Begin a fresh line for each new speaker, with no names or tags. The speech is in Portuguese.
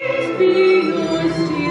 Be yours,